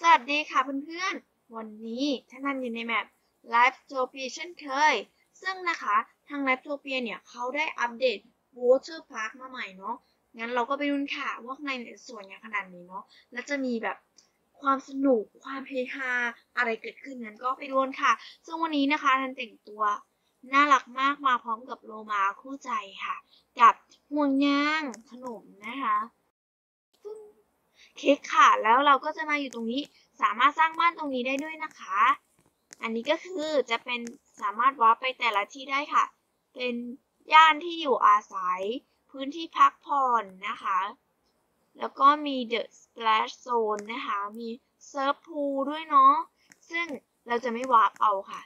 สวัสดีค่ะเพื่อนๆ วันนี้ท่านันอยู่ในแมป Live t o p i a เช่นเคย ซึ่งนะคะทาง Live t o p i a เนี่ยเขาได้อัปเดต Water Park มาใหม่เนาะ งั้นเราก็ไปดูค่ะว่าข้างในเนี่ยสวยงามขนาดนี้เนาะ และจะมีแบบความสนุก ความเฮฮาอะไรเกิดขึ้นงั้นก็ไปดูกันค่ะ ซึ่งวันนี้นะคะทันแต่งตัวน่ารักมากมาพร้อมกับโลมาคู่ใจค่ะ กับห่วงยางขนมนะคะ เค้กค่ะ แล้วเราก็จะมาอยู่ตรงนี้ สามารถสร้างบ้านตรงนี้ได้ด้วยนะคะ อันนี้ก็คือจะเป็นสามารถ warp ไปแต่ละที่ได้ค่ะ เป็นย่านที่อยู่อาศัย พื้นที่พักผ่อนนะคะ แล้วก็มี The Splash Zone นะคะ มี surf pool ด้วยเนาะ ซึ่งเราจะไม่ warp เอาค่ะ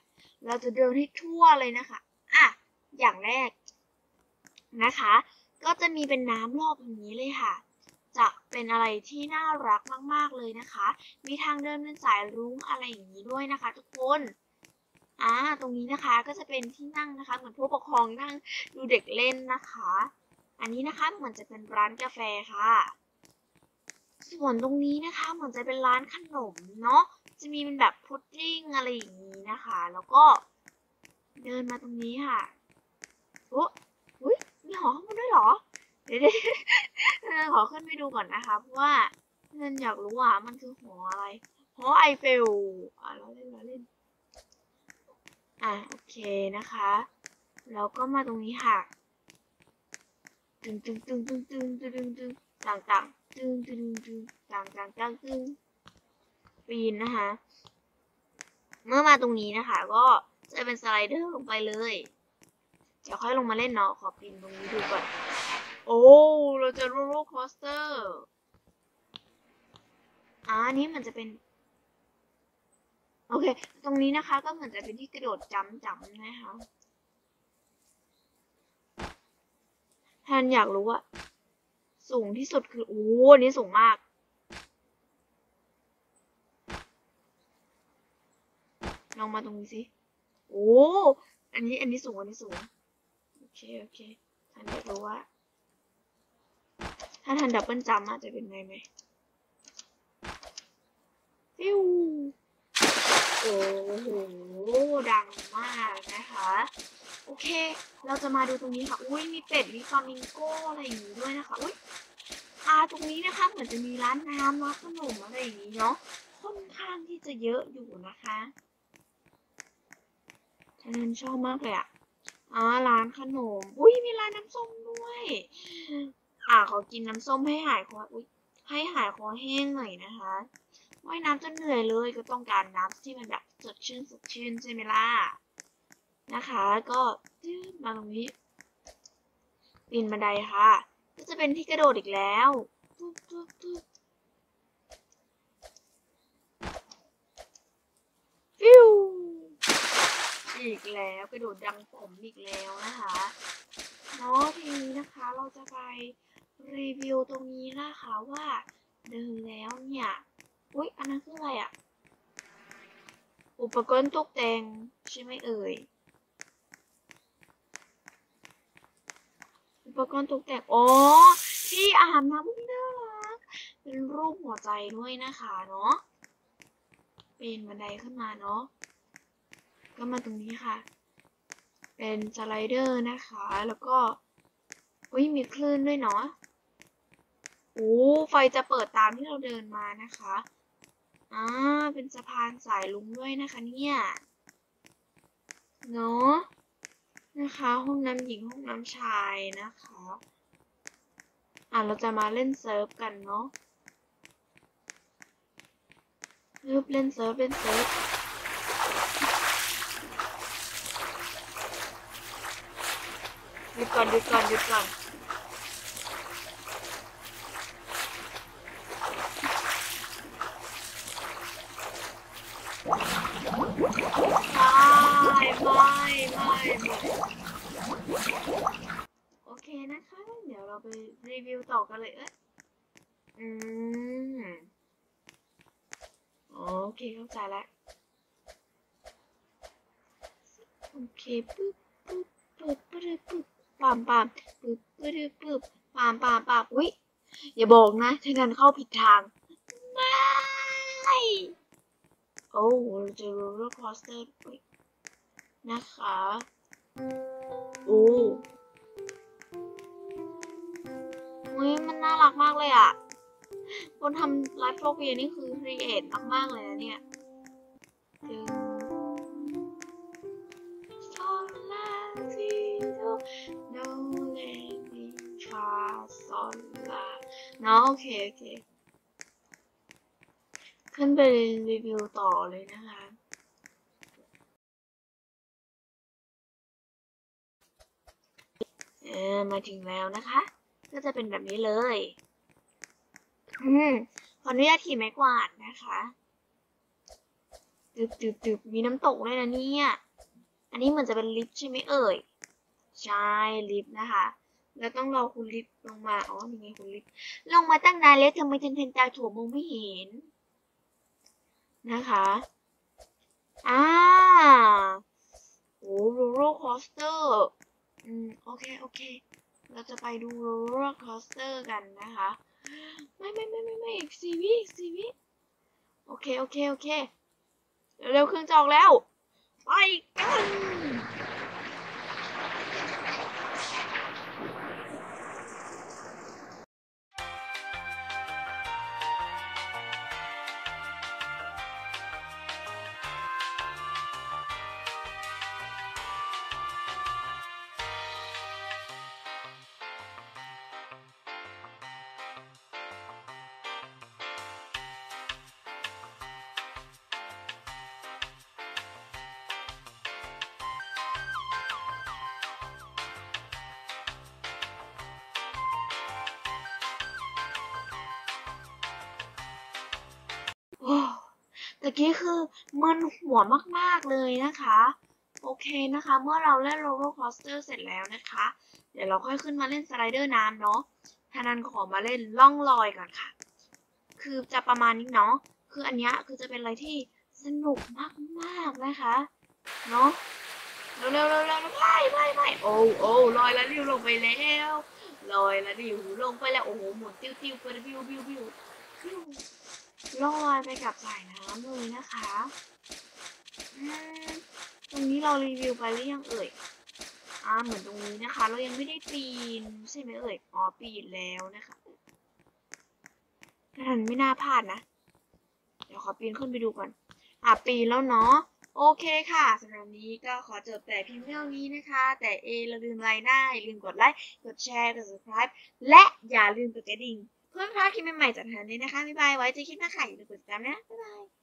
เราจะเดินให้ทั่วเลยนะคะ อะ อย่างแรกนะคะ ก็จะมีเป็นน้ำรอบอย่างนี้เลยค่ะ จะเป็นอะไรที่น่ารักมาก ๆ เลยนะคะ มีทางเดินเป็นสายรุ้งอะไรอย่างนี้ด้วยนะคะ ทุกคนอ่าตรงนี้นะคะก็จะเป็นที่นั่งนะคะ เหมือนผู้ปกครองนั่งดูเด็กเล่นนะคะ อันนี้นะคะเหมือนจะเป็นร้านกาแฟค่ะ ส่วนตรงนี้นะคะเหมือนจะเป็นร้านขนมเนาะจะมีเป็นแบบพุดดิ้งอะไรอย่างนี้นะคะ แล้วก็เดินมาตรงนี้ค่ะโอ้ยมีหอข้างบนด้วยเหรอ เดี๋ยวขอขึ้นไปดูก่อนนะคะเพราะว่าเพื่อนอยากรู้ว่ามันคือหออะไรหอไอเฟลอะเราเล่นเราเล่น อะโอเคนะคะแล้วก็มาตรงนี้ค่ะตึงตึงตึงตึงตึงตึงตึงตึงต่างต่างตึงตึงตึงต่างต่างต่างตึงปีนนะคะ เมื่อมาตรงนี้นะคะ ก็จะเป็นสไลเดอร์ลงไปเลย เดี๋ยวค่อยลงมาเล่นเนาะขอปีนตรงนี้ดูก่อน โอ้ เราเจอ roller coaster อ่าอันนี้มันจะเป็น โอเค ตรงนี้นะคะ ก็เหมือนจะเป็นที่กระโดด jump jump นะคะแทนอยากรู้ว่าสูงที่สุดคือ โอ้อันนี้สูงมาก ลองมาตรงนี้สิ โอ้ อันนี้ อันนี้สูง อันนี้สูง โอเค โอเคแทนอยากรู้ว่า ถ้าทันดับเบิลจัมอาจจะเป็นไงไหมฟิวโอ้โห ดังมากนะคะ โอเค เราจะมาดูตรงนี้ค่ะ อุ้ยมีเป็ด มีฟลามิงโก้อะไรอย่างนี้ด้วยนะคะ อุ้ยอ่าตรงนี้นะคะ เหมือนจะมีร้านน้ำร้านขนมอะไรอย่างนี้เนาะ ค่อนข้างที่จะเยอะอยู่นะคะฉันชอบมากเลยอะอ่าร้านขนม อุ้ยมีร้านน้ำส้มด้วย อ่าขอกินน้ำส้มให้หายคออุ๊ยให้หายคอแห้งหน่อยนะคะว่ายน้ำจนเหนื่อยเลยก็ต้องการน้ำที่มันแบบสดชื่นสดชื่นใช่ไหมล่ะนะคะ ก็มาตรงนี้ปีนบันไดค่ะ ก็จะเป็นที่กระโดดอีกแล้วตุ๊บตุ๊บตุ๊บฟิวอีกแล้วกระโดดดังผมอีกแล้วนะคะเนาะที จะไปรีวิวตรงนี้นะคะว่าเดินแล้วเนี่ยอุ๊ยอันนั้นคืออะไรอะอุปกรณ์ตกแต่งใช่ไหมเอ่ย อุปกรณ์ตกแต่งอ๋อที่อาบน้ำน่ารักเป็นรูปหัวใจด้วยนะคะเนาะเปีนบันไดขึ้นมาเนาะก็มาตรงนี้ค่ะ เป็นสไลเดอร์นะคะแล้วก็ อุ้ยมีคลื่นด้วยเนาะโอ้ไฟจะเปิดตามที่เราเดินมานะคะอ่าเป็นสะพานสายรุ้งด้วยนะคะเนี่ยเนาะนะคะ ห้องน้ำหญิงห้องน้ำชายนะคะ อ่าเราจะมาเล่น surf กันเนาะ surf เล่น surf เล่น surf หยุดก่อนหยุดก่อนหยุดก่อนไม่ไม่ไม่โอเคนะคะ เดี๋ยวเราไปรีวิวต่อกันเลยเอ๊ะอืมโอเคเข้าใจแล้วโอเคปึ๊บปึ๊บปึ๊บปึ๊บปึ๊บ ปามปามปึ๊บปึ๊บปึ๊บปามปามปามอุ้ยอย่าบอกนะฉันดันเข้าผิดทาง ไม่ โอ้เราเจอ roller coaster ด้วยนะคะ โอ้เฮ้ยมันน่ารักมากเลยอะ คนทำ Livetopia นี่คือ createมาก ๆ เลยนะเนี่ยถึงาเนาะโอเคโอเค ขึ้นไปรีวิวต่อเลยนะคะเออมาถึงแล้วนะคะ ก็จะเป็นแบบนี้เลย อืมขออนุญาตขี่ไม้กวาดนะคะตึบตึบตึบมีน้ำตกด้วยนะเนี่ย อันนี้เหมือนจะเป็นลิฟต์ใช่ไหมเอ่ย ใช่ลิฟต์นะคะ แล้วต้องรอคุณลิฟต์ลงมา อ๋อนี่ไงคุณลิฟต์ลงมาตั้งนานแล้วทำไมเทนเทนตาถั่วมองไม่เห็น นะคะ อ่าโอ้ roller coaster อืม โอเค โอเค เราจะไปดู roller coaster กันนะคะ ไม่ไม่ไม่ไม่ไม่อีกสี่วิอีกสี่วิโอเค โอเค โอเค เร็วๆเครื่องจองแล้ว ไปกัน ตะกี้คือมึนหัวมากๆเลยนะคะ โอเคนะคะ เมื่อเราเล่น roller coaster เสร็จแล้วนะคะ เดี๋ยวเราค่อยขึ้นมาเล่นสไลเดอร์น้ำเนาะทานันขอมาเล่นล่องลอยก่อนค่ะ คือจะประมาณนี้เนาะคืออันเนี้ยคือจะเป็นอะไรที่สนุกมากๆนะคะ เนาะเร็วๆเร็วๆเร็วไม่ไม่ไม่โอ้โอ้ลอยแล้วริ้วลงไปแล้วลอยแล้วริ้วลงไปแล้วโอ้โหหมุนติ้วติ้วไปบิวบิวบิวบิว ล่องลอยไปกับสายน้ำเลยนะคะตรงนี้เรารีวิวไปหรือยังเอ่ย อ่า เหมือนตรงนี้นะคะ เรายังไม่ได้ปีนใช่ไหมเอ่ย อ๋อ ปีนแล้วนะคะท่านไม่น่าพลาดนะ เดี๋ยวขอปีนขึ้นไปดูก่อน อะ ปีนแล้วเนาะ โอเคค่ะสำหรับนี้ก็ขอจบแต่เพียงเท่านี้นะคะ แต่เอเราลืมอะไรได้ลืมกดไลค์ กดแชร์ กด subscribe และอย่าลืมกดกระดิ่ง เพื่อนพาคลิปใหม่ๆจากทางนี้นะคะ บ๊ายบาย ไว้เจอคลิปหน้าค่ะอย่าลืมกดติดตามนะ บ๊ายบาย